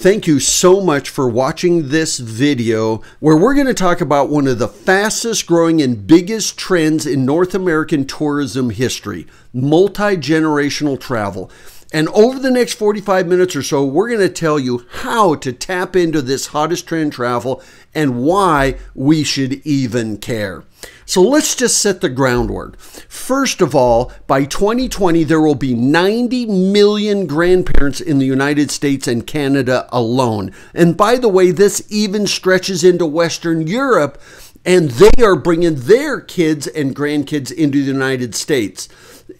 Thank you so much for watching this video where we're going to talk about one of the fastest growing and biggest trends in North American tourism history, multi-generational travel. And over the next 45 minutes or so, we're going to tell you how to tap into this hottest trend travel and why we should even care. So let's just set the groundwork. First of all, by 2020, there will be 90 million grandparents in the United States and Canada alone. And by the way, this even stretches into Western Europe, and they are bringing their kids and grandkids into the United States.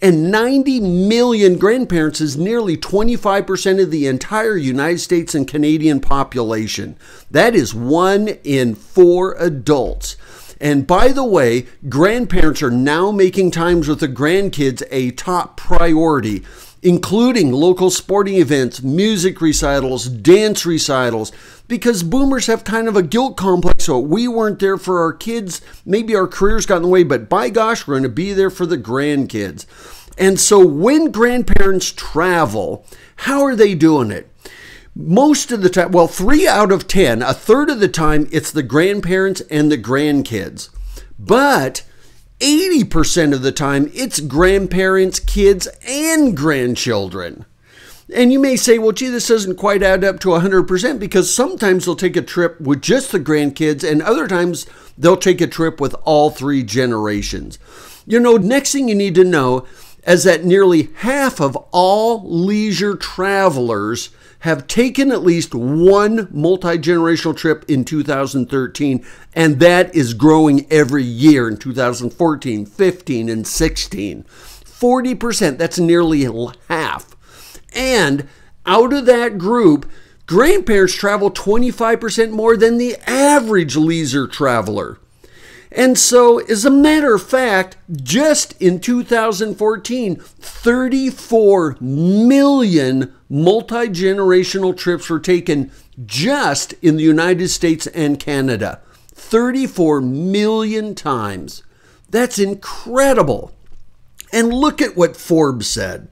And 90 million grandparents is nearly 25% of the entire United States and Canadian population. That is one in four adults. And by the way, grandparents are now making times with the grandkids a top priority, including local sporting events, music recitals, dance recitals, because boomers have kind of a guilt complex. So we weren't there for our kids. Maybe our careers got in the way, but by gosh, we're going to be there for the grandkids. And so when grandparents travel, how are they doing it? Most of the time, well, three out of 10, a third of the time, it's the grandparents and the grandkids. But 80% of the time, it's grandparents, kids, and grandchildren. And you may say, well, gee, this doesn't quite add up to 100% because sometimes they'll take a trip with just the grandkids, and other times they'll take a trip with all three generations. You know, next thing you need to know is that nearly half of all leisure travelers have taken at least one multi generational trip in 2013, and that is growing every year in 2014, 15, and 16. 40%, that's nearly half. And out of that group, grandparents travel 25% more than the average leisure traveler. And so, as a matter of fact, just in 2014, 34 million multi generational trips were taken just in the United States and Canada. 34 million times. That's incredible. And look at what Forbes said.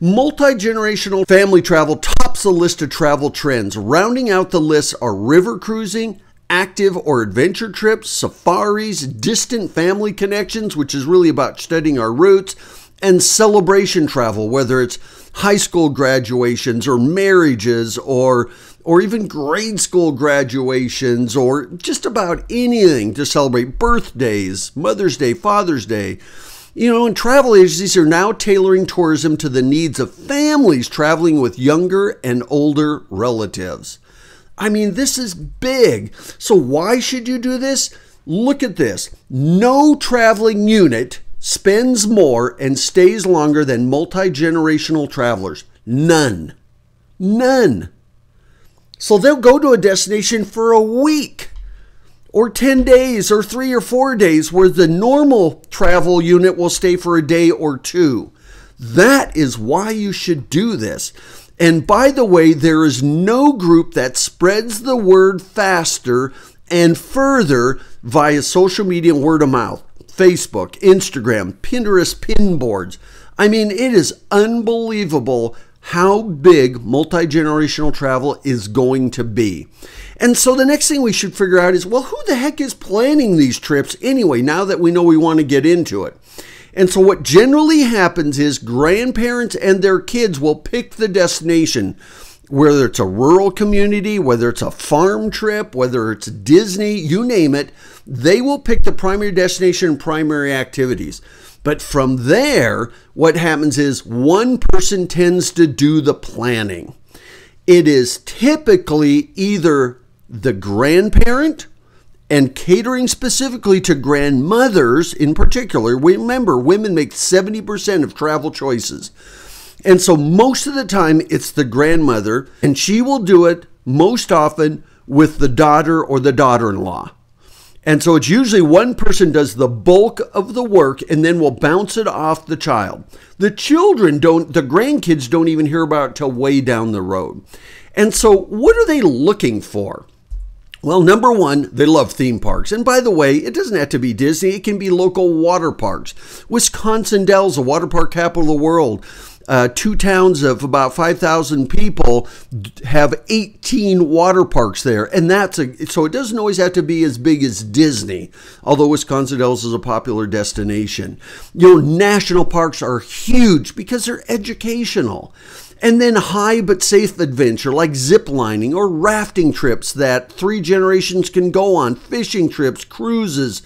Multi generational family travel tops the list of travel trends. Rounding out the list are river cruising, active or adventure trips, safaris, distant family connections, which is really about studying our roots, and celebration travel, whether it's high school graduations or marriages or or even grade school graduations or just about anything to celebrate birthdays, Mother's Day, Father's Day. You know, and travel agencies are now tailoring tourism to the needs of families traveling with younger and older relatives. I mean, this is big. So, why should you do this? Look at this. No traveling unit spends more and stays longer than multi generational travelers. None. None. So, they'll go to a destination for a week or 10 days or three or four days, where the normal travel unit will stay for a day or two. That is why you should do this. And by the way, there is no group that spreads the word faster and further via social media word of mouth. Facebook, Instagram, Pinterest pin boards. I mean, it is unbelievable how big multi generational travel is going to be. And so the next thing we should figure out is well, who the heck is planning these trips anyway, now that we know we want to get into it? And so, what generally happens is grandparents and their kids will pick the destination, whether it's a rural community, whether it's a farm trip, whether it's Disney, you name it, they will pick the primary destination and primary activities. But from there, what happens is one person tends to do the planning. It is typically either the grandparent and catering specifically to grandmothers in particular. Remember, women make 70% of travel choices. And so most of the time it's the grandmother, and she will do it most often with the daughter or the daughter in law. And so it's usually one person does the bulk of the work and then will bounce it off the child. The children don't, the grandkids don't even hear about it till way down the road. And so what are they looking for? Well, number one, they love theme parks. And by the way, it doesn't have to be Disney, it can be local water parks. Wisconsin Dells, the water park capital of the world. uh, two towns of about 5,000 people have 18 water parks there. And that's a, so it doesn't always have to be as big as Disney, although Wisconsin Dells is a popular destination. You know, national parks are huge because they're educational. And then high but safe adventure like zip lining or rafting trips that three generations can go on, fishing trips, cruises,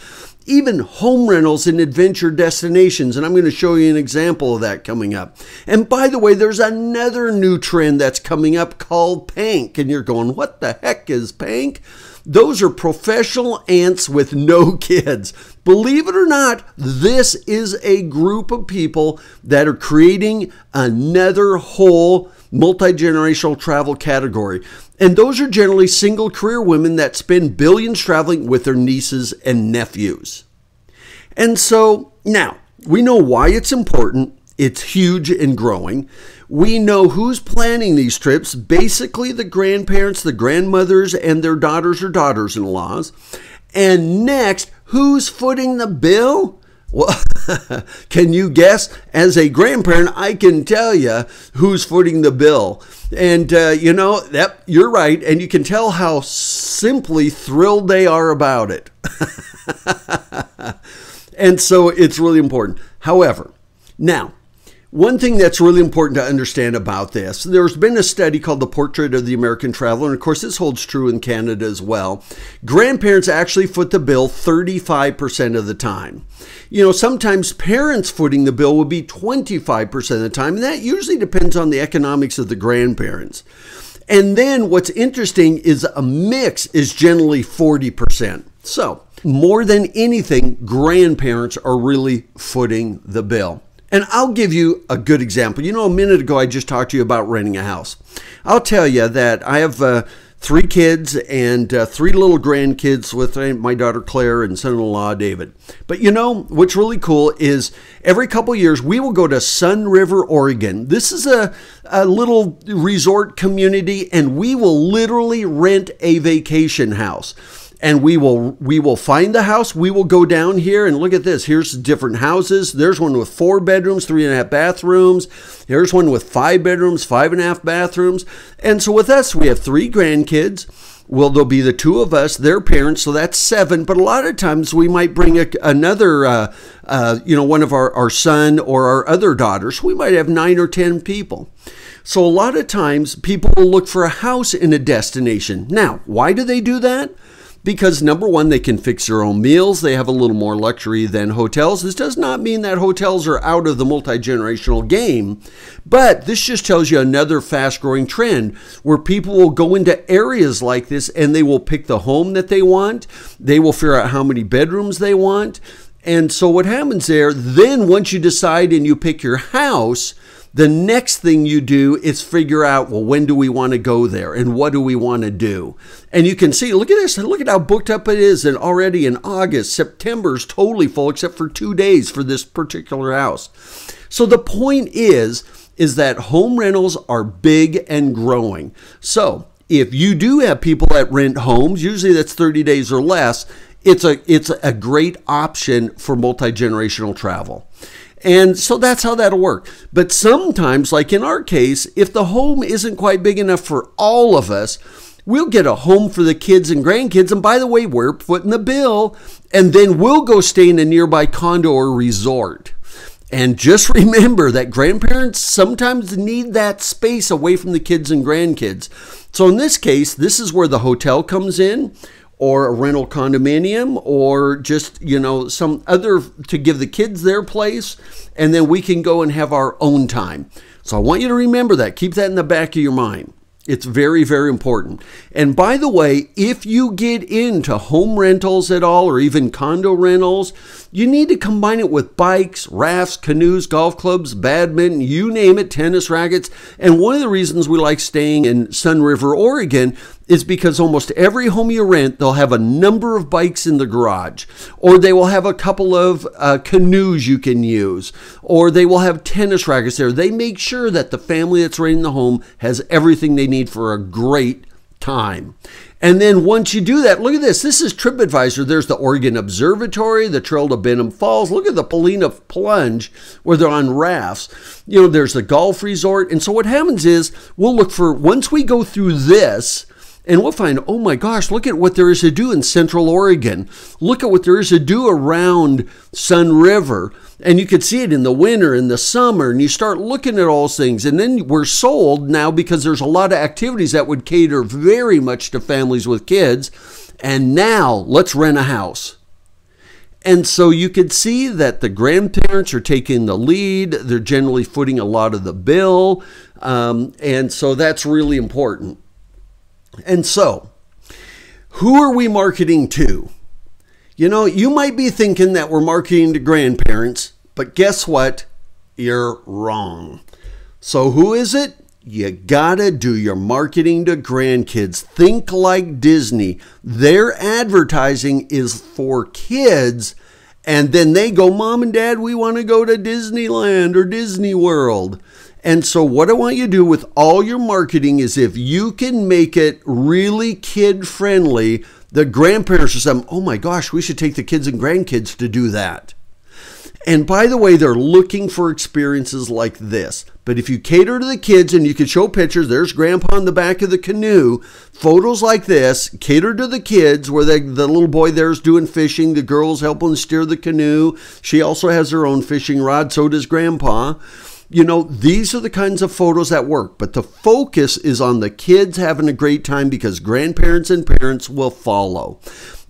even home rentals in adventure destinations. And I'm going to show you an example of that coming up. And by the way, there's another new trend that's coming up called Pank. And you're going, what the heck is Pank? Those are professional aunts with no kids. Believe it or not, this is a group of people that are creating another whole multi generational travel category. And those are generally single career women that spend billions traveling with their nieces and nephews. And so now we know why it's important. It's huge and growing. We know who's planning these trips basically, the grandparents, the grandmothers, and their daughters or daughters in laws. And next, who's footing the bill? Well, can you guess? As a grandparent, I can tell you who's footing the bill. And uh, you know, that you're right, and you can tell how simply thrilled they are about it. and so it's really important. However, now one thing that's really important to understand about this, there's been a study called the Portrait of the American Traveler, and of course this holds true in Canada as well. Grandparents actually foot the bill 35% of the time. You know, sometimes parents footing the bill would be 25% of the time, and that usually depends on the economics of the grandparents. And then what's interesting is a mix is generally 40%. So, more than anything, grandparents are really footing the bill. And I'll give you a good example. You know, a minute ago I just talked to you about renting a house. I'll tell you that I have uh, three kids and uh, three little grandkids with my daughter Claire and son-in-law David. But you know what's really cool is every couple years we will go to Sunriver, Oregon. This is a, a little resort community, and we will literally rent a vacation house and we will we will find the house. We will go down here and look at this. Here's different houses. There's one with four bedrooms three and a half bathrooms. Here's one with five bedrooms five and a half bathrooms. And so with us we have three grandkids. Well there'll be the two of us their parents so that's seven. But a lot of times we might bring a, another uh, uh, you know one of our, our son or our other daughters. We might have nine or ten people. So a lot of times people will look for a house in a destination. Now why do they do that because number one, they can fix their own meals. They have a little more luxury than hotels. This does not mean that hotels are out of the multi generational game, but this just tells you another fast growing trend where people will go into areas like this and they will pick the home that they want. They will figure out how many bedrooms they want. And so what happens there, then once you decide and you pick your house, the next thing you do is figure out, well, when do we want to go there and what do we want to do? And you can see, look at this, look at how booked up it is. And already in August, September is totally full except for two days for this particular house. So the point is, is that home rentals are big and growing. So if you do have people that rent homes, usually that's 30 days or less, it's a it's a great option for multi-generational travel. And so that's how that'll work. But sometimes, like in our case, if the home isn't quite big enough for all of us, we'll get a home for the kids and grandkids. And by the way, we're footing the bill. And then we'll go stay in a nearby condo or resort. And just remember that grandparents sometimes need that space away from the kids and grandkids. So in this case, this is where the hotel comes in or a rental condominium or just you know some other to give the kids their place and then we can go and have our own time so i want you to remember that keep that in the back of your mind it's very, very important. And by the way, if you get into home rentals at all or even condo rentals, you need to combine it with bikes, rafts, canoes, golf clubs, badminton, you name it, tennis rackets. And one of the reasons we like staying in Sunriver, Oregon is because almost every home you rent, they'll have a number of bikes in the garage, or they will have a couple of uh, canoes you can use, or they will have tennis rackets there. They make sure that the family that's renting the home has everything they need for a great time. And then once you do that, look at this. This is TripAdvisor. There's the Oregon Observatory, the Trail to Benham Falls. Look at the Paulina Plunge where they're on rafts. You know, there's the golf resort. And so what happens is we'll look for, once we go through this, and we'll find, oh my gosh, look at what there is to do in Central Oregon. Look at what there is to do around Sunriver. And you could see it in the winter, in the summer, and you start looking at all things. And then we're sold now because there's a lot of activities that would cater very much to families with kids. And now let's rent a house. And so you could see that the grandparents are taking the lead. They're generally footing a lot of the bill. Um, and so that's really important. And so, who are we marketing to? You know, you might be thinking that we're marketing to grandparents, but guess what? You're wrong. So, who is it? You gotta do your marketing to grandkids. Think like Disney. Their advertising is for kids, and then they go, Mom and Dad, we wanna go to Disneyland or Disney World. And so, what I want you to do with all your marketing is if you can make it really kid friendly, the grandparents are saying, oh my gosh, we should take the kids and grandkids to do that. And by the way, they're looking for experiences like this. But if you cater to the kids and you can show pictures, there's grandpa in the back of the canoe, photos like this, cater to the kids where they, the little boy there's doing fishing, the girl's helping steer the canoe. She also has her own fishing rod, so does grandpa you know, these are the kinds of photos that work, but the focus is on the kids having a great time because grandparents and parents will follow.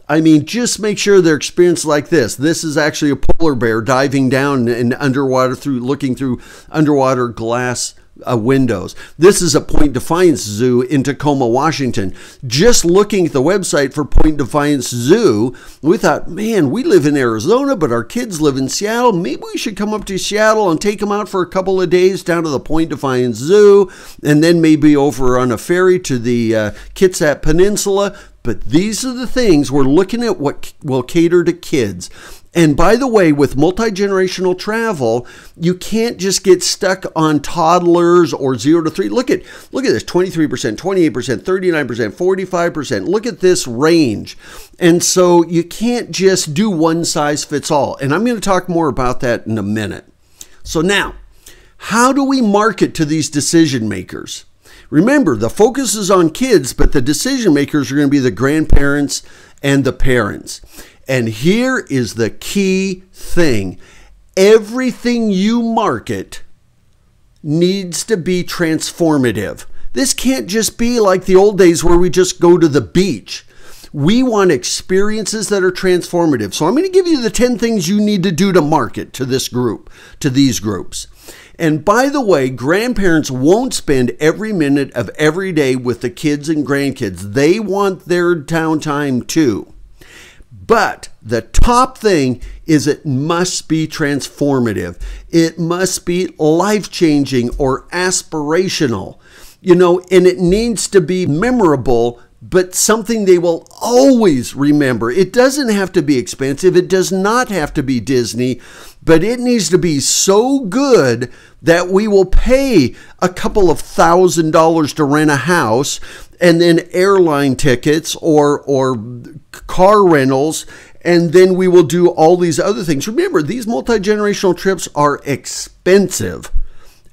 I mean, just make sure they're experienced like this. This is actually a polar bear diving down and underwater through looking through underwater glass uh, windows. This is a Point Defiance Zoo in Tacoma, Washington. Just looking at the website for Point Defiance Zoo, we thought, man, we live in Arizona, but our kids live in Seattle. Maybe we should come up to Seattle and take them out for a couple of days down to the Point Defiance Zoo, and then maybe over on a ferry to the uh, Kitsap Peninsula. But these are the things we're looking at what will cater to kids. And by the way, with multi generational travel, you can't just get stuck on toddlers or zero to three. Look at look at this: twenty three percent, twenty eight percent, thirty nine percent, forty five percent. Look at this range. And so you can't just do one size fits all. And I'm going to talk more about that in a minute. So now, how do we market to these decision makers? Remember, the focus is on kids, but the decision makers are going to be the grandparents and the parents. And here is the key thing everything you market needs to be transformative. This can't just be like the old days where we just go to the beach. We want experiences that are transformative. So I'm going to give you the 10 things you need to do to market to this group, to these groups. And by the way, grandparents won't spend every minute of every day with the kids and grandkids. They want their downtime too. But the top thing is it must be transformative. It must be life changing or aspirational. You know, and it needs to be memorable, but something they will always remember. It doesn't have to be expensive, it does not have to be Disney, but it needs to be so good that we will pay a couple of thousand dollars to rent a house and then airline tickets or or car rentals and then we will do all these other things. Remember, these multi-generational trips are expensive.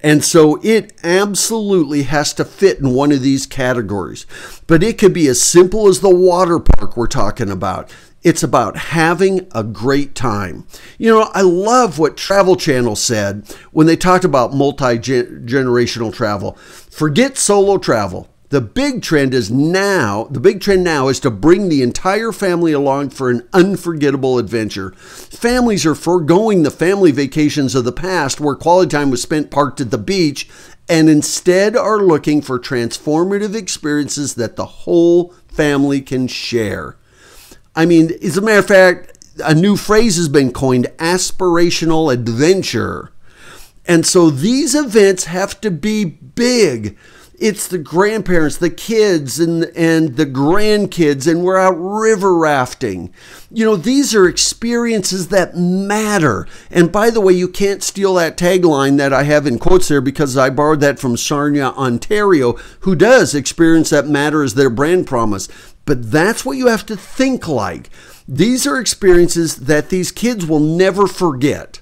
And so it absolutely has to fit in one of these categories. But it could be as simple as the water park we're talking about. It's about having a great time. You know, I love what Travel Channel said when they talked about multi generational travel. Forget solo travel. The big trend is now, the big trend now is to bring the entire family along for an unforgettable adventure. Families are foregoing the family vacations of the past where quality time was spent parked at the beach and instead are looking for transformative experiences that the whole family can share. I mean, as a matter of fact, a new phrase has been coined aspirational adventure. And so these events have to be big it's the grandparents, the kids, and, and the grandkids, and we're out river rafting. You know, these are experiences that matter. And by the way, you can't steal that tagline that I have in quotes there because I borrowed that from Sarnia, Ontario, who does experience that matter as their brand promise. But that's what you have to think like. These are experiences that these kids will never forget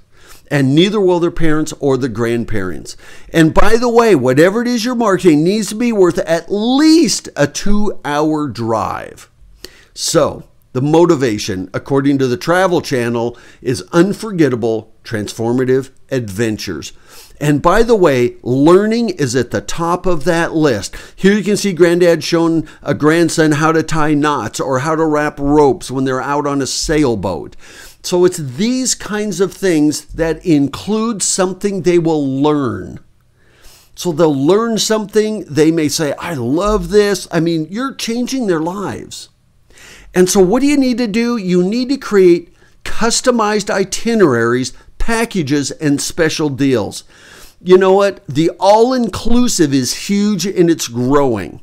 and neither will their parents or the grandparents. And by the way, whatever it is you're marketing needs to be worth at least a two hour drive. So, the motivation, according to the Travel Channel, is unforgettable, transformative adventures. And by the way, learning is at the top of that list. Here you can see granddad showing a grandson how to tie knots or how to wrap ropes when they're out on a sailboat. So it's these kinds of things that include something they will learn. So they'll learn something. They may say, I love this. I mean, you're changing their lives. And so, what do you need to do? You need to create customized itineraries, packages, and special deals. You know what? The all inclusive is huge and it's growing.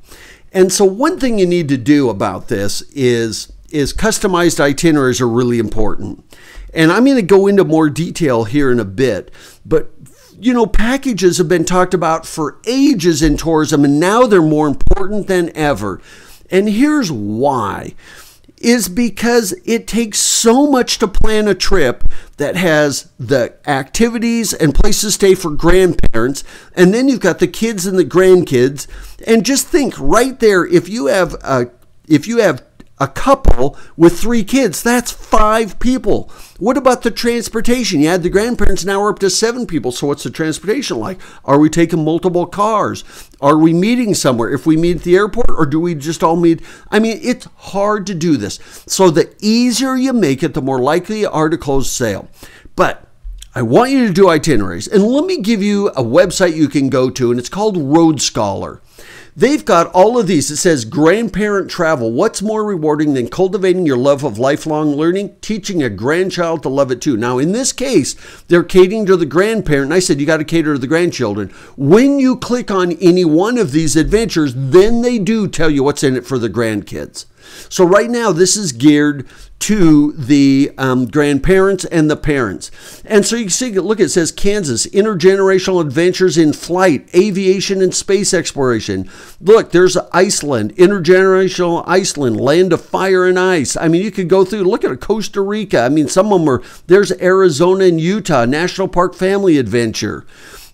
And so, one thing you need to do about this is is customized itineraries are really important. And I'm going to go into more detail here in a bit, but you know, packages have been talked about for ages in tourism and now they're more important than ever. And here's why is because it takes so much to plan a trip that has the activities and places to stay for grandparents and then you've got the kids and the grandkids and just think right there if you have a if you have a couple with three kids. That's five people. What about the transportation? You had the grandparents, now we're up to seven people. So, what's the transportation like? Are we taking multiple cars? Are we meeting somewhere? If we meet at the airport, or do we just all meet? I mean, it's hard to do this. So, the easier you make it, the more likely you are to close sale. But I want you to do itineraries. And let me give you a website you can go to, and it's called Road Scholar. They've got all of these. It says grandparent travel. What's more rewarding than cultivating your love of lifelong learning? Teaching a grandchild to love it too. Now, in this case, they're catering to the grandparent. And I said, you got to cater to the grandchildren. When you click on any one of these adventures, then they do tell you what's in it for the grandkids. So, right now, this is geared to the um, grandparents and the parents. And so you see, look, it says Kansas, intergenerational adventures in flight, aviation and space exploration. Look, there's Iceland, intergenerational Iceland, land of fire and ice. I mean, you could go through, look at Costa Rica. I mean, some of them are, there's Arizona and Utah, National Park Family Adventure.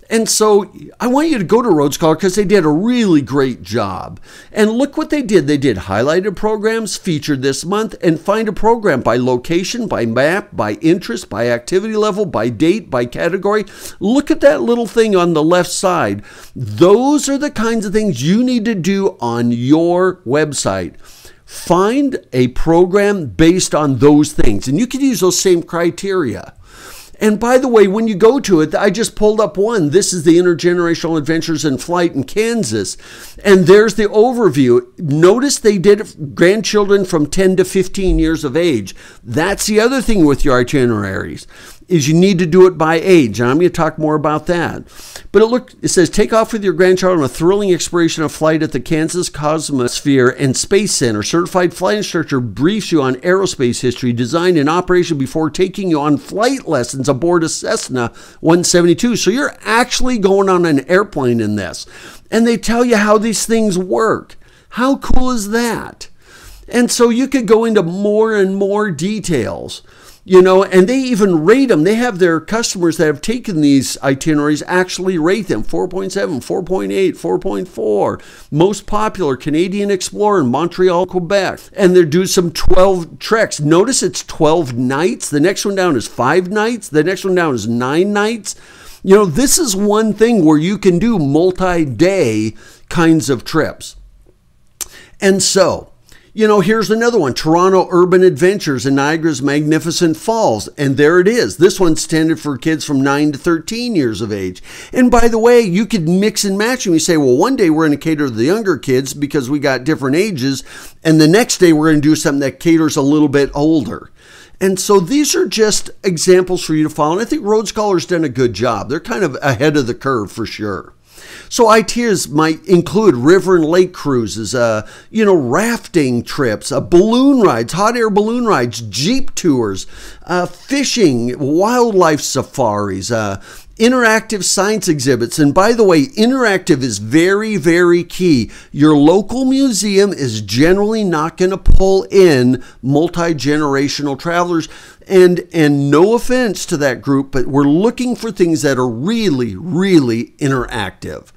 And so I want you to go to Road Scholar because they did a really great job. And look what they did. They did highlighted programs featured this month and find a program by location, by map, by interest, by activity level, by date, by category. Look at that little thing on the left side. Those are the kinds of things you need to do on your website. Find a program based on those things. And you can use those same criteria. And by the way, when you go to it, I just pulled up one. This is the Intergenerational Adventures in Flight in Kansas. And there's the overview. Notice they did grandchildren from 10 to 15 years of age. That's the other thing with your itineraries is you need to do it by age. And I'm going to talk more about that. But it look it says take off with your grandchild on a thrilling exploration of flight at the Kansas Cosmosphere and Space Center. Certified flight instructor briefs you on aerospace history, design, and operation before taking you on flight lessons aboard a Cessna 172. So you're actually going on an airplane in this. And they tell you how these things work. How cool is that? And so you could go into more and more details you know, and they even rate them. They have their customers that have taken these itineraries actually rate them 4.7, 4.8, 4.4. Most popular Canadian Explorer in Montreal, Quebec. And they do some 12 treks. Notice it's 12 nights. The next one down is five nights. The next one down is nine nights. You know, this is one thing where you can do multi day kinds of trips. And so, you know, here's another one Toronto Urban Adventures in Niagara's Magnificent Falls. And there it is. This one's intended for kids from 9 to 13 years of age. And by the way, you could mix and match them. You say, well, one day we're going to cater to the younger kids because we got different ages. And the next day we're going to do something that caters a little bit older. And so these are just examples for you to follow. And I think Road Scholar's done a good job. They're kind of ahead of the curve for sure. So ideas might include river and lake cruises, uh, you know, rafting trips, uh, balloon rides, hot air balloon rides, jeep tours, uh, fishing, wildlife safaris, uh, interactive science exhibits. And by the way, interactive is very, very key. Your local museum is generally not going to pull in multi generational travelers. And, and no offense to that group, but we're looking for things that are really, really interactive.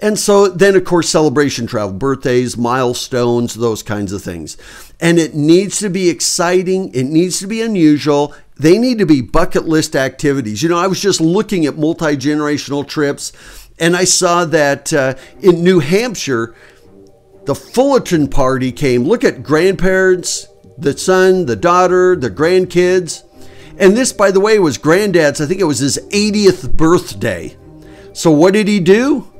And so then, of course, celebration travel, birthdays, milestones, those kinds of things. And it needs to be exciting, it needs to be unusual, they need to be bucket list activities. You know, I was just looking at multi generational trips and I saw that uh, in New Hampshire, the Fullerton party came. Look at grandparents, the son, the daughter, the grandkids. And this, by the way, was granddad's, I think it was his 80th birthday. So what did he do?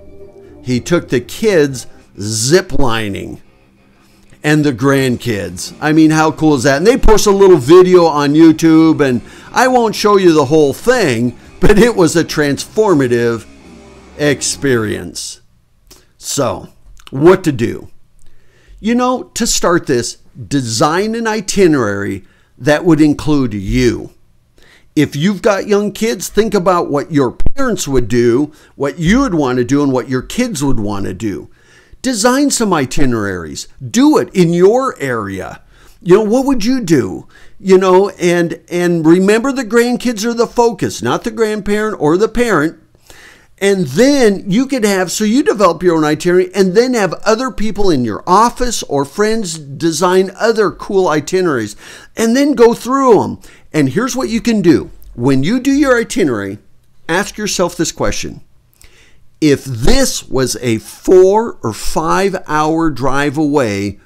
He took the kids zip lining and the grandkids. I mean, how cool is that? And they post a little video on YouTube, and I won't show you the whole thing, but it was a transformative experience. So, what to do? You know, to start this, design an itinerary that would include you. If you've got young kids, think about what your parents would do, what you would want to do, and what your kids would want to do. Design some itineraries. Do it in your area. You know, what would you do? You know, and and remember the grandkids are the focus, not the grandparent or the parent. And then you could have, so you develop your own itinerary and then have other people in your office or friends design other cool itineraries and then go through them. And here's what you can do when you do your itinerary, ask yourself this question if this was a four or five hour drive away,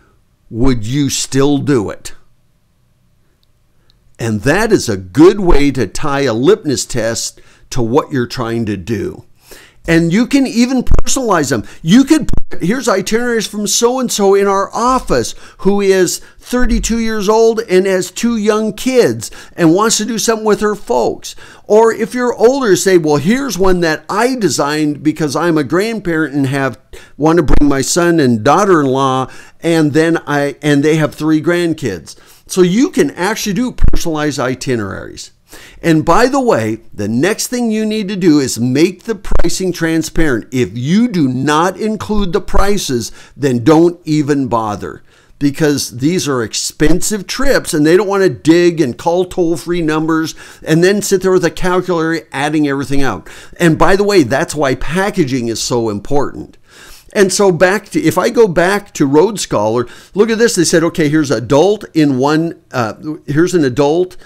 would you still do it? And that is a good way to tie a litmus test to what you're trying to do. And you can even personalize them. You could, here's itineraries from so and so in our office who is 32 years old and has two young kids and wants to do something with her folks. Or if you're older, say, well, here's one that I designed because I'm a grandparent and have want to bring my son and daughter-in-law and then I and they have three grandkids. So you can actually do personalized itineraries. And by the way, the next thing you need to do is make the pricing transparent. If you do not include the prices, then don't even bother because these are expensive trips and they don't want to dig and call toll free numbers and then sit there with a calculator adding everything out. And by the way, that's why packaging is so important. And so back to if I go back to Road Scholar, look at this. They said, okay, here's adult in one. Uh, here's an adult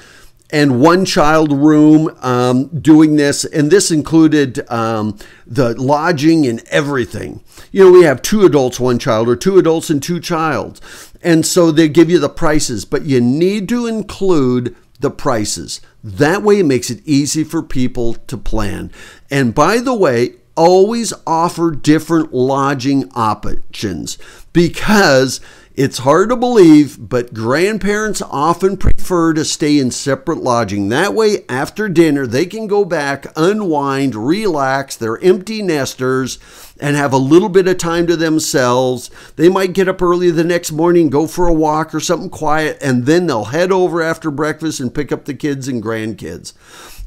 and one child room um, doing this. And this included um, the lodging and everything. You know, we have two adults, one child, or two adults and two childs. And so they give you the prices, but you need to include the prices. That way it makes it easy for people to plan. And by the way, always offer different lodging options because it's hard to believe, but grandparents often prefer to stay in separate lodging. That way, after dinner, they can go back, unwind, relax. They're empty nesters and have a little bit of time to themselves. They might get up early the next morning, go for a walk or something quiet, and then they'll head over after breakfast and pick up the kids and grandkids.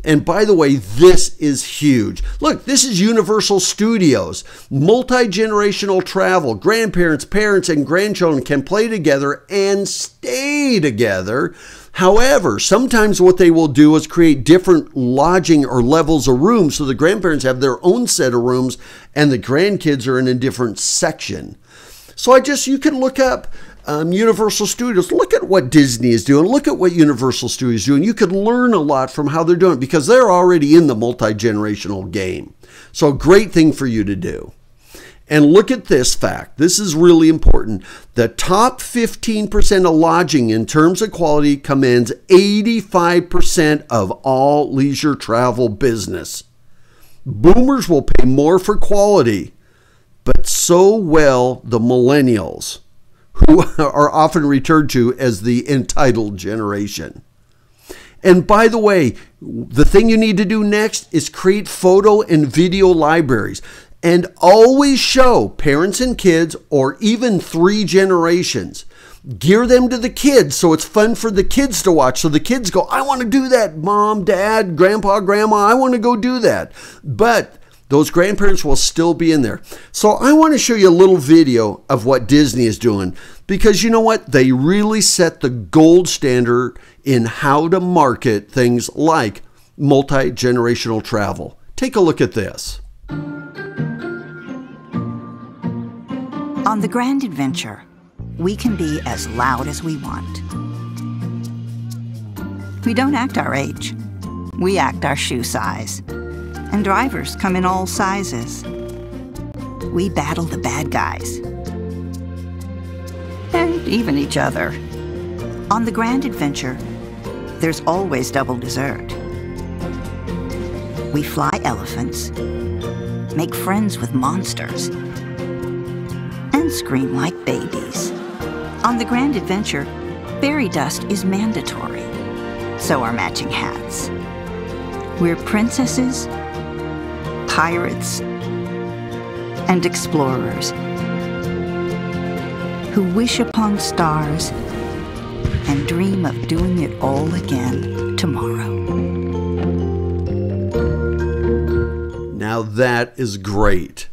And by the way, this is huge. Look, this is Universal Studios. Multi generational travel. Grandparents, parents, and grandchildren can play together and stay together. However, sometimes what they will do is create different lodging or levels of rooms. So the grandparents have their own set of rooms and the grandkids are in a different section. So I just, you can look up um, Universal Studios. Look at what Disney is doing. Look at what Universal Studios is doing. You could learn a lot from how they're doing because they're already in the multi generational game. So, great thing for you to do. And look at this fact. This is really important. The top 15% of lodging in terms of quality commands 85% of all leisure travel business. Boomers will pay more for quality, but so will the millennials who are often referred to as the entitled generation. And by the way, the thing you need to do next is create photo and video libraries. and always show parents and kids or even three generations. Gear them to the kids so it's fun for the kids to watch. So the kids go, I want to do that, mom, dad, grandpa, grandma, I want to go do that. But those grandparents will still be in there. So I want to show you a little video of what Disney is doing because you know what? They really set the gold standard in how to market things like multi generational travel. Take a look at this. On the Grand Adventure, we can be as loud as we want. We don't act our age, we act our shoe size. And drivers come in all sizes. We battle the bad guys. And even each other. On the Grand Adventure, there's always double dessert. We fly elephants, make friends with monsters, and scream like babies. On the Grand Adventure, fairy dust is mandatory. So are matching hats. We're princesses, pirates, and explorers who wish upon stars and dream of doing it all again tomorrow. Now that is great.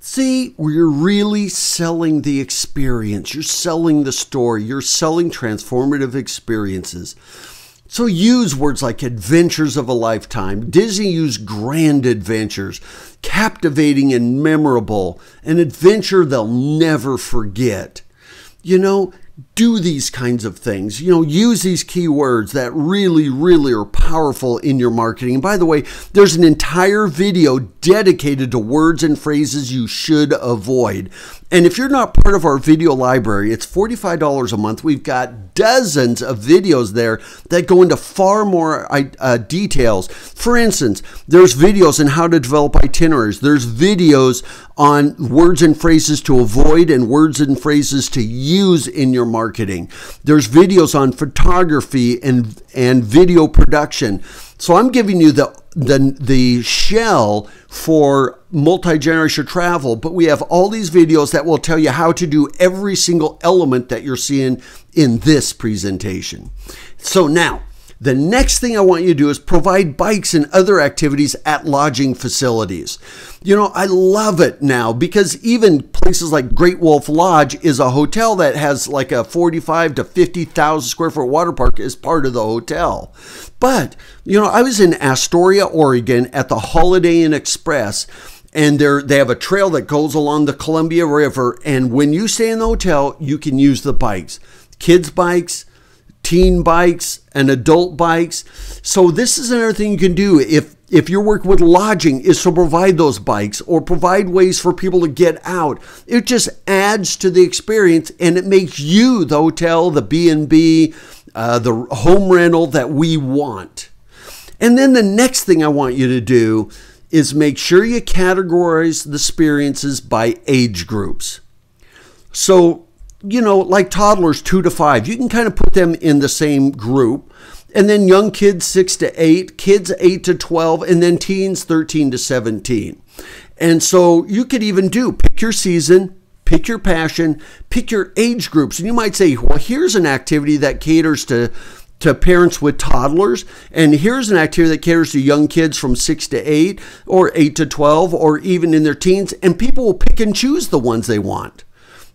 See, you're really selling the experience. You're selling the story. You're selling transformative experiences. So use words like adventures of a lifetime. Disney used grand adventures, captivating and memorable, an adventure they'll never forget. You know, do these kinds of things. You know, use these keywords that really, really are powerful in your marketing. And by the way, there's an entire video dedicated to words and phrases you should avoid. And if you're not part of our video library, it's $45 a month. We've got dozens of videos there that go into far more uh, details. For instance, there's videos on how to develop itineraries. There's videos on words and phrases to avoid and words and phrases to use in your marketing. There's videos on photography and, and video production. So I'm giving you the the the shell for multi-generational travel, but we have all these videos that will tell you how to do every single element that you're seeing in this presentation. So now, the next thing I want you to do is provide bikes and other activities at lodging facilities. You know, I love it now because even places like Great Wolf Lodge is a hotel that has like a 45 to 50,000 square foot water park as part of the hotel. But, you know, I was in Astoria, Oregon at the Holiday Inn Express and they they have a trail that goes along the Columbia River and when you stay in the hotel, you can use the bikes. Kids bikes, teen bikes and adult bikes. So this is another thing you can do if if you're working with lodging is to provide those bikes or provide ways for people to get out. It just adds to the experience and it makes you the hotel, the B&B, uh, the home rental that we want. And then the next thing I want you to do is make sure you categorize the experiences by age groups. So you know, like toddlers, two to five, you can kind of put them in the same group. And then young kids, six to eight, kids, eight to 12, and then teens, 13 to 17. And so you could even do pick your season, pick your passion, pick your age groups. And you might say, well, here's an activity that caters to to parents with toddlers. And here's an activity that caters to young kids from 6 to 8 or 8 to 12 or even in their teens. And people will pick and choose the ones they want.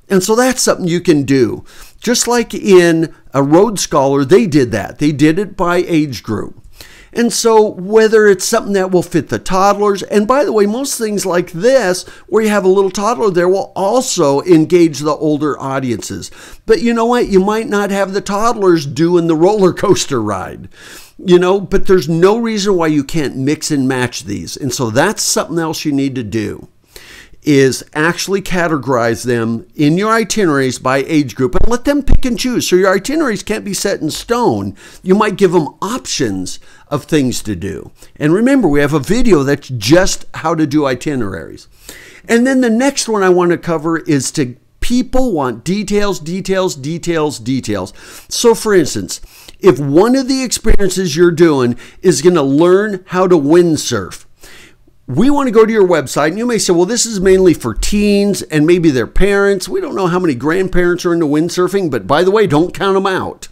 And so that's something you can do. Just like in a Road Scholar, they did that. They did it by age group. And so, whether it's something that will fit the toddlers, and by the way, most things like this, where you have a little toddler there, will also engage the older audiences. But you know what? You might not have the toddlers doing the roller coaster ride, you know, but there's no reason why you can't mix and match these. And so, that's something else you need to do is actually categorize them in your itineraries by age group and let them pick and choose. So your itineraries can't be set in stone. You might give them options of things to do. And remember, we have a video that's just how to do itineraries. And then the next one I want to cover is to people want details, details, details, details. So for instance, if one of the experiences you're doing is going to learn how to windsurf, we want to go to your website and you may say well this is mainly for teens and maybe their parents. We don't know how many grandparents are into windsurfing but by the way don't count them out.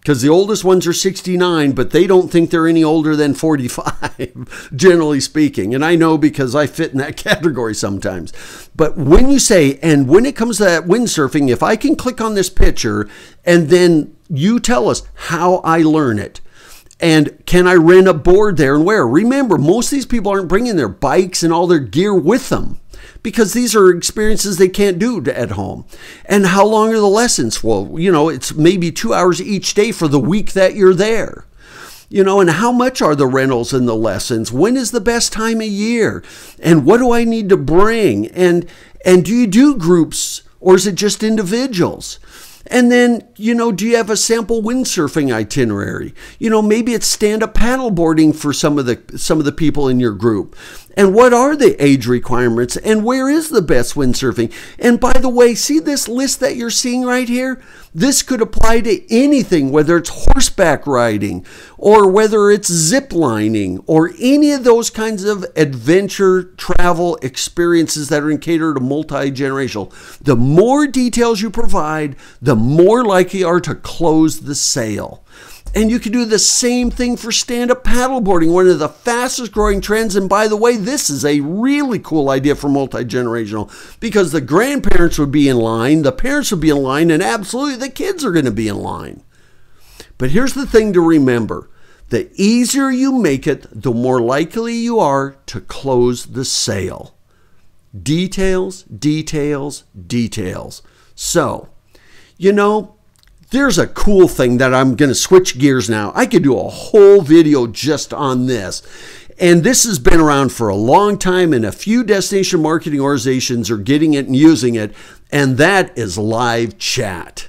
Because the oldest ones are 69 but they don't think they're any older than 45 generally speaking. And i know because i fit in that category sometimes. But when you say and when it comes to that windsurfing if i can click on this picture and then you tell us how i learn it and can I rent a board there and where? Remember, most of these people aren't bringing their bikes and all their gear with them because these are experiences they can't do at home. And how long are the lessons? Well, you know, it's maybe two hours each day for the week that you're there. You know, and how much are the rentals and the lessons? When is the best time of year? And what do I need to bring? And and do you do groups or is it just individuals? And then, you know, do you have a sample windsurfing itinerary? You know, maybe it's stand-up paddleboarding for some of the some of the people in your group. And what are the age requirements? And where is the best windsurfing? And by the way, see this list that you're seeing right here? This could apply to anything, whether it's horseback riding or whether it's zip lining or any of those kinds of adventure travel experiences that are catered to multi generational. The more details you provide, the more likely you are to close the sale. And you can do the same thing for stand up paddleboarding, one of the fastest growing trends. And by the way, this is a really cool idea for multi generational because the grandparents would be in line, the parents would be in line, and absolutely the kids are going to be in line. But here's the thing to remember the easier you make it, the more likely you are to close the sale. Details, details, details. So, you know, there's a cool thing that I'm going to switch gears now. I could do a whole video just on this. And this has been around for a long time, and a few destination marketing organizations are getting it and using it, and that is live chat.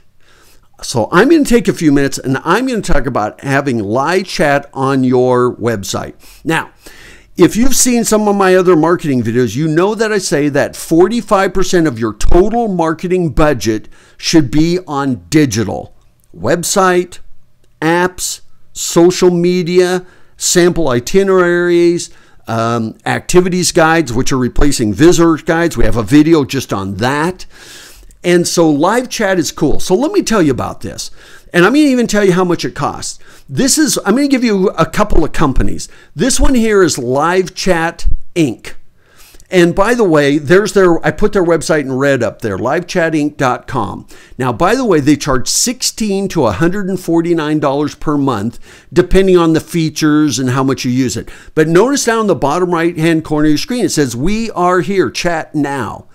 So I'm going to take a few minutes and I'm going to talk about having live chat on your website. Now, if you've seen some of my other marketing videos, you know that I say that 45% of your total marketing budget should be on digital website, apps, social media, sample itineraries, um, activities guides, which are replacing visitor guides. We have a video just on that. And so live chat is cool. So let me tell you about this. And I'm going to even tell you how much it costs. This is, I'm going to give you a couple of companies. This one here is Live Chat Inc. And by the way, there's their, I put their website in red up there, livechatinc.com. Now, by the way, they charge 16 to $149 per month, depending on the features and how much you use it. But notice down the bottom right hand corner of your screen, it says, We are here, chat now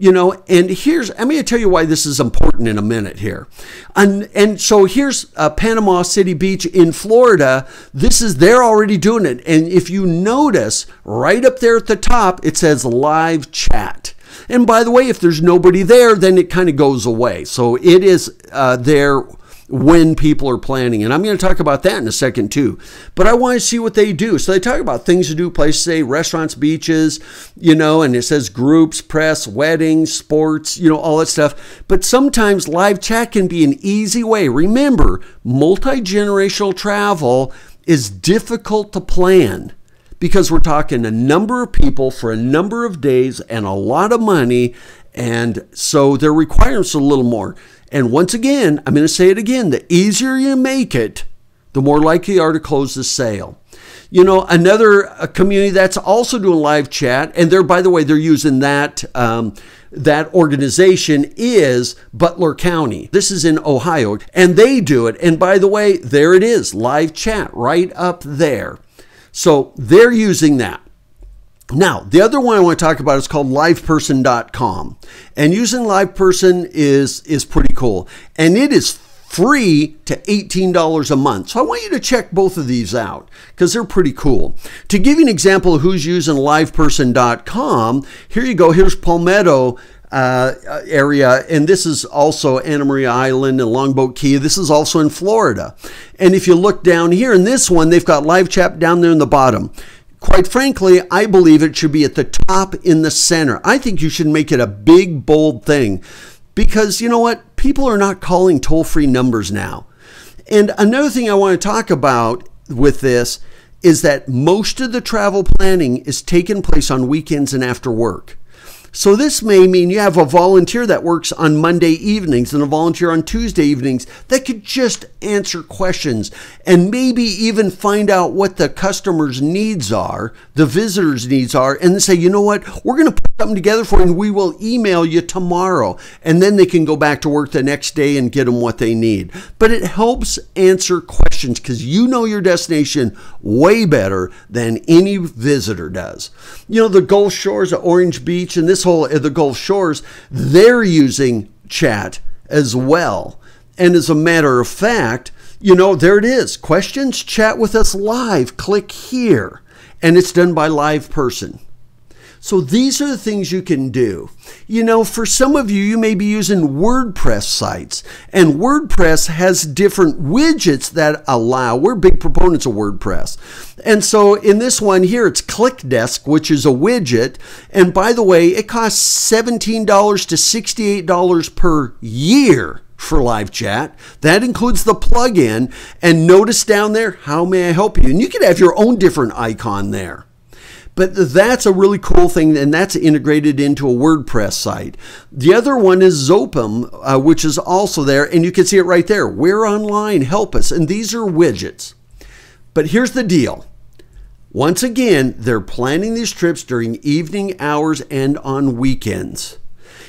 you know and here's i'm going to tell you why this is important in a minute here. And and so here's uh, panama city beach in florida. This is they're already doing it. And if you notice right up there at the top it says live chat. And by the way if there's nobody there then it kind of goes away. So it is uh, there when people are planning. And I'm going to talk about that in a second too. But I want to see what they do. So they talk about things to do, places say restaurants, beaches, you know, and it says groups, press, weddings, sports, you know, all that stuff. But sometimes live chat can be an easy way. Remember, multi generational travel is difficult to plan because we're talking a number of people for a number of days and a lot of money. And so their requirements are a little more. And once again, I'm going to say it again the easier you make it, the more likely you are to close the sale. You know, another community that's also doing live chat, and they're, by the way, they're using that. Um, that organization is Butler County. This is in Ohio, and they do it. And by the way, there it is live chat right up there. So they're using that. Now, the other one I want to talk about is called liveperson.com. And using liveperson is is pretty cool. And it is free to $18 a month. So I want you to check both of these out because they're pretty cool. To give you an example of who's using liveperson.com, here you go. Here's Palmetto uh, area, and this is also Anna Maria Island and Longboat Key. This is also in Florida. And if you look down here in this one, they've got live chat down there in the bottom. Quite frankly, I believe it should be at the top in the center. I think you should make it a big, bold thing because you know what? People are not calling toll free numbers now. And another thing I want to talk about with this is that most of the travel planning is taking place on weekends and after work. So this may mean you have a volunteer that works on Monday evenings and a volunteer on Tuesday evenings that could just answer questions and maybe even find out what the customer's needs are, the visitor's needs are, and say, you know what, we're going to put something together for you and we will email you tomorrow. And then they can go back to work the next day and get them what they need. But it helps answer questions because you know your destination way better than any visitor does. You know, the Gulf Shores of Orange Beach and this this whole uh, the Gulf Shores, they're using chat as well. And as a matter of fact, you know, there it is. Questions, chat with us live. Click here. And it's done by live person. So these are the things you can do. You know, for some of you, you may be using WordPress sites, and WordPress has different widgets that allow. We're big proponents of WordPress. And so in this one here, it's ClickDesk, which is a widget. And by the way, it costs $17 to $68 per year for live chat. That includes the plugin. And notice down there, how may I help you? And you can have your own different icon there. But that's a really cool thing, and that's integrated into a WordPress site. The other one is Zopim, uh, which is also there, and you can see it right there. We're online, help us. And these are widgets. But here's the deal. Once again, they're planning these trips during evening hours and on weekends.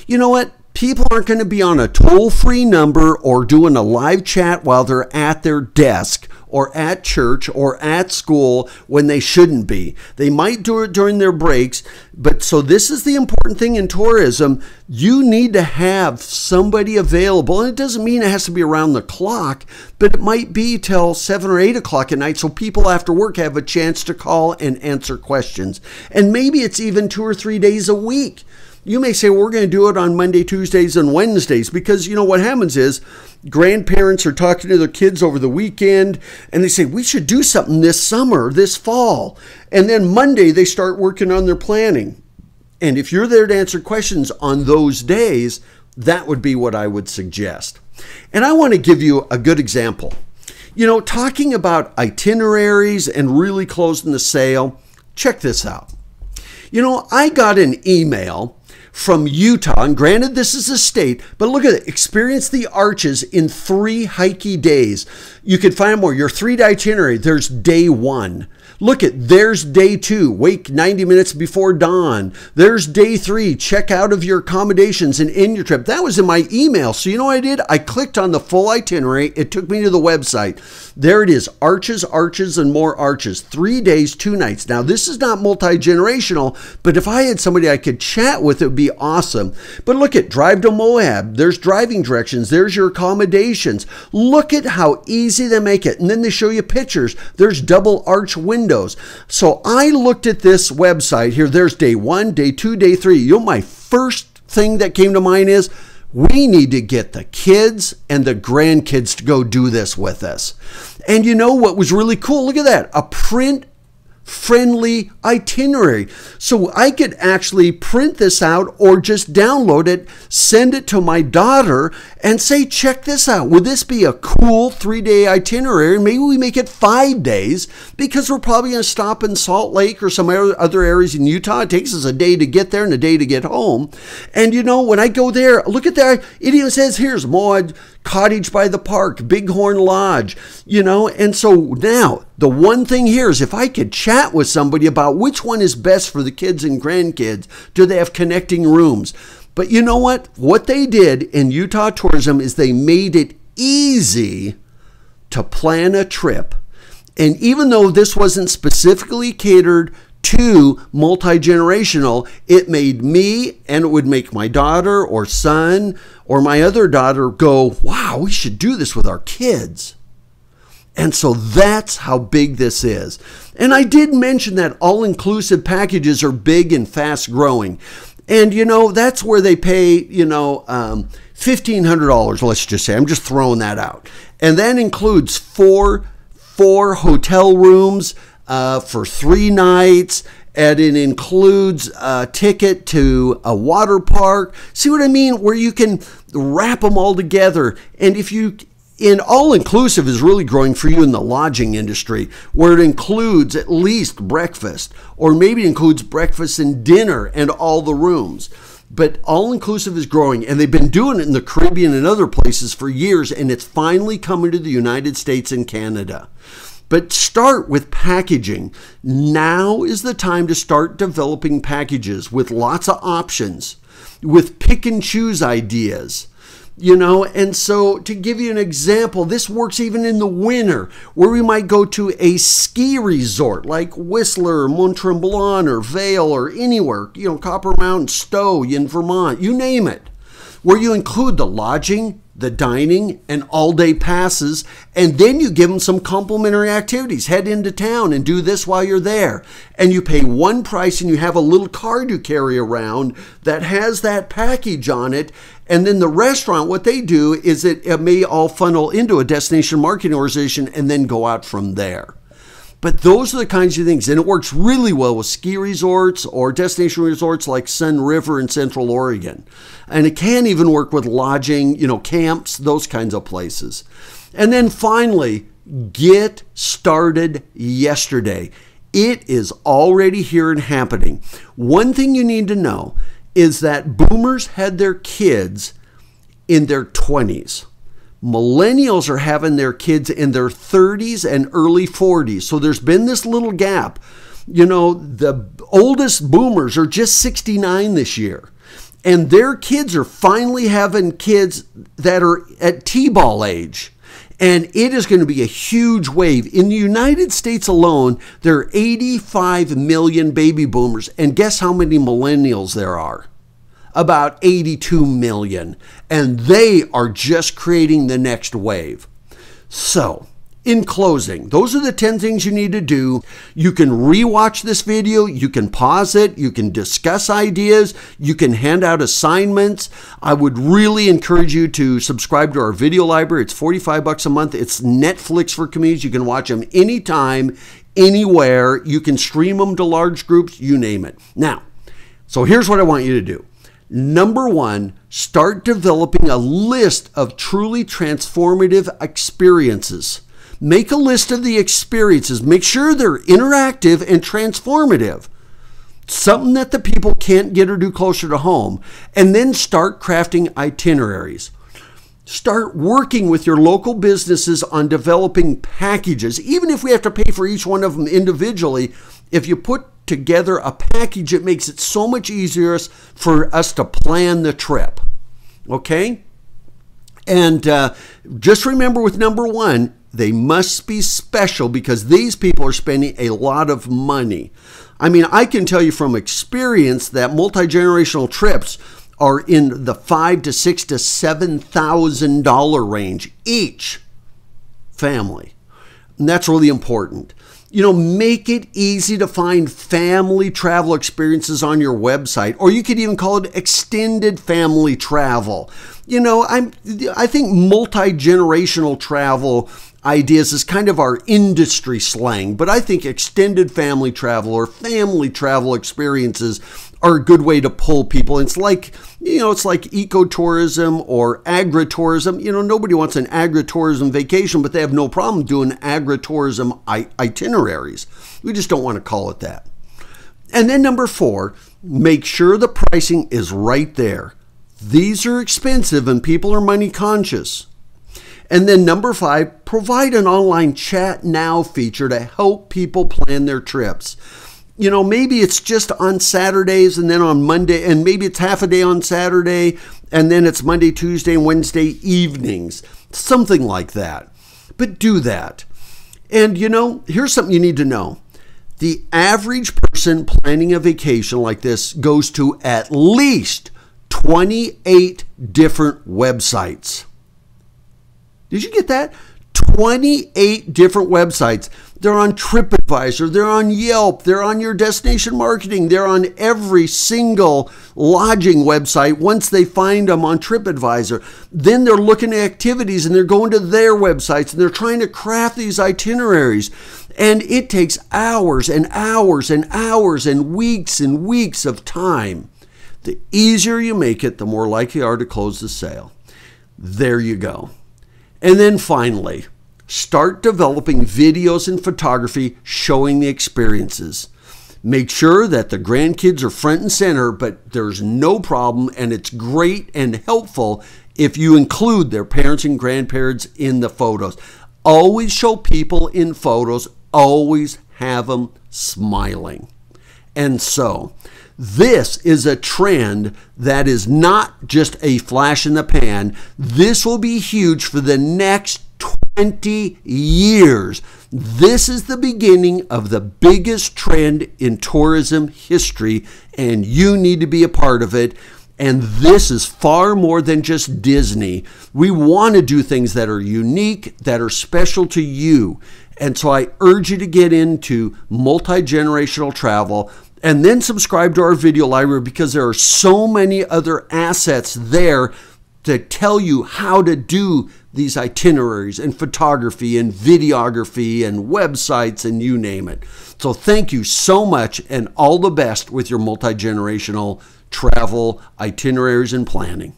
You know what? People aren't going to be on a toll free number or doing a live chat while they're at their desk or at church or at school when they shouldn't be. They might do it during their breaks, but so this is the important thing in tourism. You need to have somebody available, and it doesn't mean it has to be around the clock, but it might be till seven or eight o'clock at night so people after work have a chance to call and answer questions. And maybe it's even two or three days a week. You may say, well, we're going to do it on Monday, Tuesdays, and Wednesdays because, you know, what happens is grandparents are talking to their kids over the weekend and they say, we should do something this summer, this fall. And then Monday, they start working on their planning. And if you're there to answer questions on those days, that would be what I would suggest. And I want to give you a good example. You know, talking about itineraries and really closing the sale, check this out. You know, I got an email from Utah. And granted, this is a state, but look at it. Experience the arches in three hikey days. You can find more. Your three day itinerary, there's day one. Look at there's day two, wake 90 minutes before dawn. There's day three, check out of your accommodations and end your trip. That was in my email. So you know what I did? I clicked on the full itinerary. It took me to the website. There it is arches, arches, and more arches. Three days, two nights. Now, this is not multi generational, but if I had somebody I could chat with, it would be awesome. But look at drive to Moab. There's driving directions. There's your accommodations. Look at how easy they make it. And then they show you pictures. There's double arch windows windows. So I looked at this website here. There's day one, day two, day three. You know, my first thing that came to mind is we need to get the kids and the grandkids to go do this with us. And you know what was really cool? Look at that. A print friendly itinerary. So I could actually print this out or just download it, send it to my daughter, and say, check this out. Would this be a cool three day itinerary? Maybe we make it five days because we're probably going to stop in Salt Lake or some other areas in Utah. It takes us a day to get there and a day to get home. And you know, when I go there, look at that. It even says here's Moab Cottage by the Park, Bighorn Lodge, you know. And so now the one thing here is if I could chat with somebody about which one is best for the kids and grandkids, do they have connecting rooms? But you know what? What they did in Utah tourism is they made it easy to plan a trip. And even though this wasn't specifically catered to multi generational, it made me and it would make my daughter or son or my other daughter go, wow, we should do this with our kids. And so that's how big this is. And I did mention that all inclusive packages are big and fast growing. And, you know, that's where they pay, you know, um, $1,500, let's just say. I'm just throwing that out. And that includes four, four hotel rooms uh, for three nights and it includes a ticket to a water park. See what I mean? Where you can wrap them all together. And if you And all inclusive is really growing for you in the lodging industry, where it includes at least breakfast, or maybe includes breakfast and dinner and all the rooms. But all inclusive is growing, and they've been doing it in the Caribbean and other places for years, and it's finally coming to the United States and Canada. But start with packaging. Now is the time to start developing packages with lots of options, with pick and choose ideas you know? And so to give you an example this works even in the winter where we might go to a ski resort like whistler or mont tremblant or vail or anywhere you know copper mountain stowe in vermont you name it where you include the lodging the dining and all day passes, and then you give them some complimentary activities. Head into town and do this while you're there. And you pay one price and you have a little card you carry around that has that package on it. And then the restaurant, what they do is it, it may all funnel into a destination marketing organization and then go out from there. But those are the kinds of things, and it works really well with ski resorts or destination resorts like Sunriver in Central Oregon. And it can even work with lodging, you know, camps, those kinds of places. And then finally, get started yesterday. It is already here and happening. One thing you need to know is that boomers had their kids in their 20s. Millennials are having their kids in their 30s and early 40s. So there's been this little gap. You know, the oldest boomers are just 69 this year. And their kids are finally having kids that are at T ball age. And it is going to be a huge wave. In the United States alone, there are 85 million baby boomers. And guess how many millennials there are? About 82 million, and they are just creating the next wave. So, in closing, those are the 10 things you need to do. You can rewatch this video, you can pause it, you can discuss ideas, you can hand out assignments. I would really encourage you to subscribe to our video library. It's 45 bucks a month. It's Netflix for communities. You can watch them anytime, anywhere. You can stream them to large groups, you name it. Now, so here's what I want you to do. Number one, start developing a list of truly transformative experiences. Make a list of the experiences. Make sure they're interactive and transformative. Something that the people can't get or do closer to home. And then start crafting itineraries. Start working with your local businesses on developing packages. Even if we have to pay for each one of them individually, if you put together a package, it makes it so much easier for us to plan the trip. Okay? And uh, just remember with number one, they must be special because these people are spending a lot of money. I mean, I can tell you from experience that multi generational trips are in the five to six to seven thousand dollar range each family. And that's really important you know, make it easy to find family travel experiences on your website, or you could even call it extended family travel. You know, I'm I think multi-generational travel ideas is kind of our industry slang, but I think extended family travel or family travel experiences are a good way to pull people. It's like, you know, it's like ecotourism or agritourism. You know, nobody wants an agritourism vacation, but they have no problem doing agritourism itineraries. We just don't want to call it that. And then number four, make sure the pricing is right there. These are expensive and people are money conscious. And then number five, provide an online chat now feature to help people plan their trips you know, maybe it's just on Saturdays and then on Monday, and maybe it's half a day on Saturday, and then it's Monday, Tuesday, and Wednesday evenings, something like that. But do that. And you know, here's something you need to know the average person planning a vacation like this goes to at least 28 different websites. Did you get that? 28 different websites. They're on TripAdvisor, they're on Yelp, they're on your destination marketing, they're on every single lodging website once they find them on TripAdvisor. Then they're looking at activities and they're going to their websites and they're trying to craft these itineraries. And it takes hours and hours and hours and weeks and weeks of time. The easier you make it, the more likely you are to close the sale. There you go. And then finally, start developing videos and photography showing the experiences. Make sure that the grandkids are front and center, but there's no problem, and it's great and helpful if you include their parents and grandparents in the photos. Always show people in photos, always have them smiling. And so, this is a trend that is not just a flash in the pan. This will be huge for the next 20 years. This is the beginning of the biggest trend in tourism history, and you need to be a part of it. And this is far more than just Disney. We want to do things that are unique, that are special to you. And so I urge you to get into multi generational travel and then subscribe to our video library because there are so many other assets there to tell you how to do these itineraries and photography and videography and websites and you name it. So thank you so much and all the best with your multi generational travel itineraries and planning.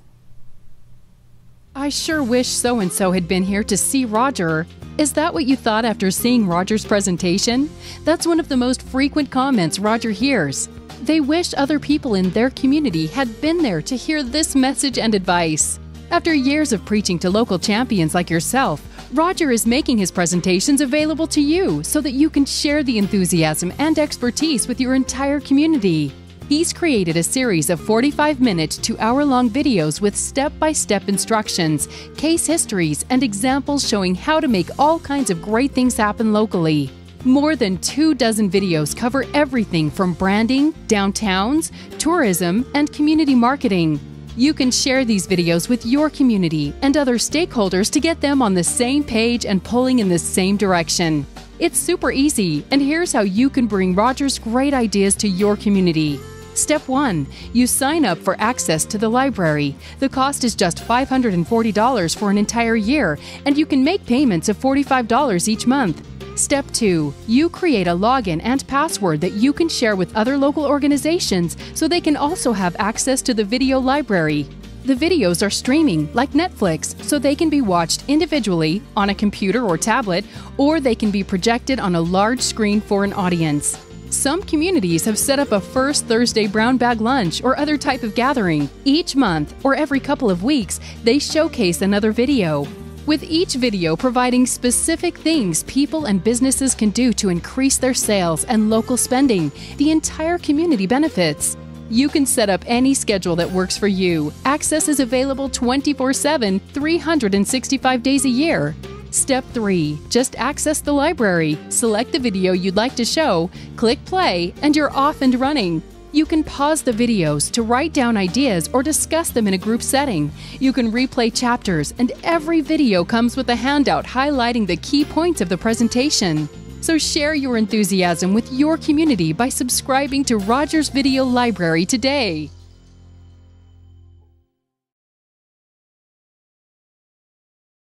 I sure wish so and so had been here to see Roger. Is that what you thought after seeing Roger's presentation? That's one of the most frequent comments Roger hears. They wish other people in their community had been there to hear this message and advice. After years of preaching to local champions like yourself, Roger is making his presentations available to you so that you can share the enthusiasm and expertise with your entire community. He's created a series of 45 minute to hour long videos with step by step instructions, case histories, and examples showing how to make all kinds of great things happen locally. More than two dozen videos cover everything from branding, downtowns, tourism, and community marketing. You can share these videos with your community and other stakeholders to get them on the same page and pulling in the same direction. It's super easy, and here's how you can bring Roger's great ideas to your community. Step 1. You sign up for access to the library. The cost is just $540 for an entire year, and you can make payments of $45 each month. Step 2. You create a login and password that you can share with other local organizations so they can also have access to the video library. The videos are streaming like Netflix, so they can be watched individually on a computer or tablet, or they can be projected on a large screen for an audience. Some communities have set up a first Thursday brown bag lunch or other type of gathering. Each month or every couple of weeks, they showcase another video with each video providing specific things people and businesses can do to increase their sales and local spending, the entire community benefits. You can set up any schedule that works for you. Access is available 24 7, 365 days a year. Step 3 Just access the library, select the video you'd like to show, click play, and you're off and running. You can pause the videos to write down ideas or discuss them in a group setting. You can replay chapters, and every video comes with a handout highlighting the key points of the presentation. So share your enthusiasm with your community by subscribing to Rogers Video Library today.